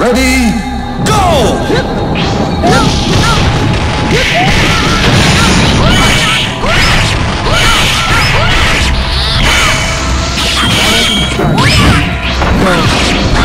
Ready, go! Well,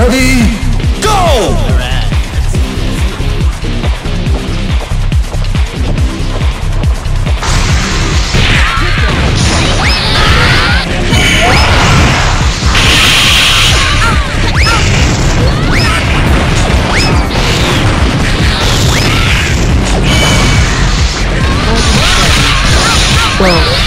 Ready, go! Whoa.